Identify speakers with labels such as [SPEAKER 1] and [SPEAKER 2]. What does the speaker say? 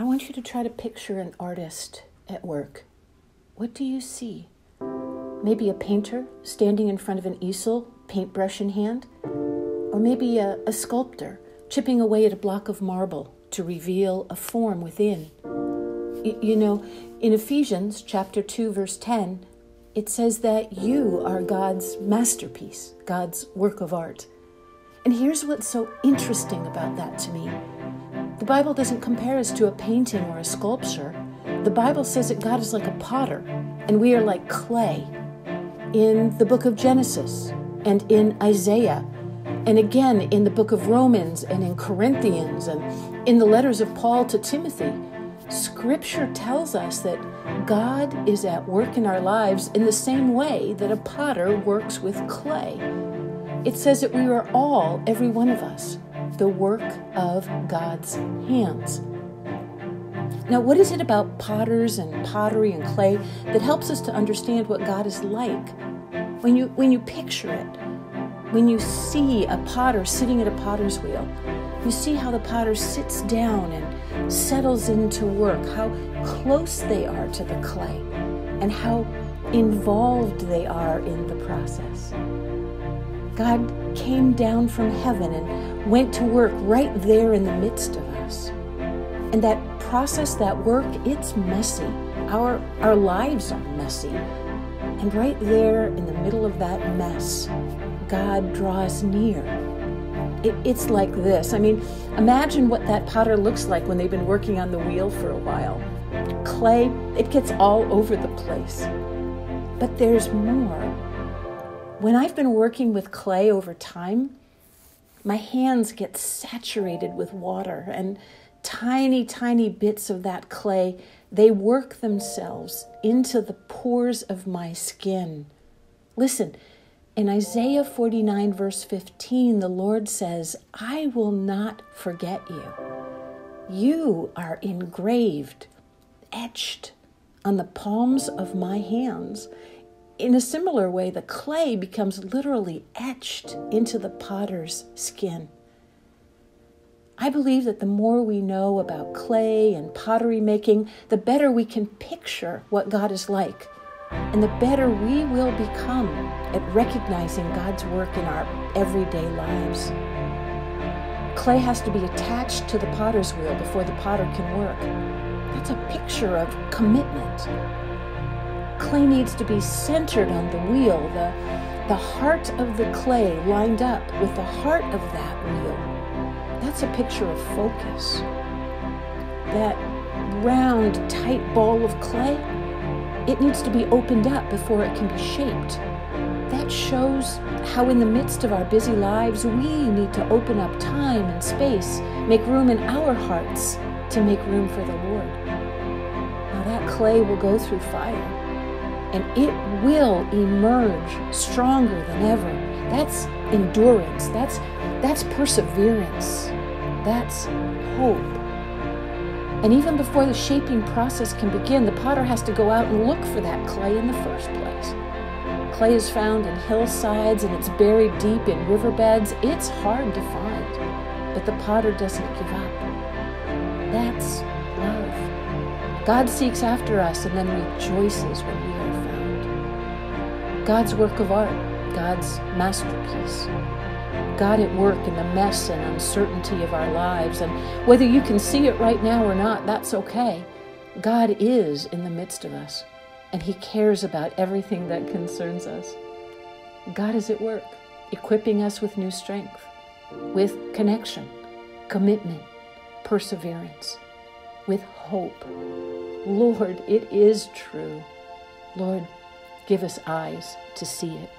[SPEAKER 1] I want you to try to picture an artist at work. What do you see? Maybe a painter standing in front of an easel, paintbrush in hand? Or maybe a, a sculptor chipping away at a block of marble to reveal a form within. Y- you know, in Ephesians chapter 2 verse 10, it says that you are God's masterpiece, God's work of art. And here's what's so interesting about that to me. The Bible doesn't compare us to a painting or a sculpture. The Bible says that God is like a potter and we are like clay. In the book of Genesis and in Isaiah, and again in the book of Romans and in Corinthians and in the letters of Paul to Timothy, Scripture tells us that God is at work in our lives in the same way that a potter works with clay. It says that we are all, every one of us, the work of God's hands. Now, what is it about potters and pottery and clay that helps us to understand what God is like? When you when you picture it, when you see a potter sitting at a potter's wheel, you see how the potter sits down and settles into work, how close they are to the clay, and how involved they are in the process. God came down from heaven and went to work right there in the midst of us. And that process, that work, it's messy. Our, our lives are messy. And right there in the middle of that mess, God draws near. It, it's like this. I mean, imagine what that potter looks like when they've been working on the wheel for a while. Clay, it gets all over the place. But there's more. When I've been working with clay over time, my hands get saturated with water and tiny, tiny bits of that clay, they work themselves into the pores of my skin. Listen, in Isaiah 49, verse 15, the Lord says, I will not forget you. You are engraved, etched on the palms of my hands. In a similar way, the clay becomes literally etched into the potter's skin. I believe that the more we know about clay and pottery making, the better we can picture what God is like, and the better we will become at recognizing God's work in our everyday lives. Clay has to be attached to the potter's wheel before the potter can work. That's a picture of commitment. Clay needs to be centered on the wheel, the, the heart of the clay lined up with the heart of that wheel. That's a picture of focus. That round, tight ball of clay, it needs to be opened up before it can be shaped. That shows how, in the midst of our busy lives, we need to open up time and space, make room in our hearts to make room for the Lord. Now, that clay will go through fire and it will emerge stronger than ever. That's endurance. That's that's perseverance. That's hope. And even before the shaping process can begin, the potter has to go out and look for that clay in the first place. Clay is found in hillsides and it's buried deep in riverbeds. It's hard to find, but the potter doesn't give up. That's love. God seeks after us and then rejoices when we are. God's work of art, God's masterpiece. God at work in the mess and uncertainty of our lives. And whether you can see it right now or not, that's okay. God is in the midst of us, and He cares about everything that concerns us. God is at work, equipping us with new strength, with connection, commitment, perseverance, with hope. Lord, it is true. Lord, give us eyes to see it.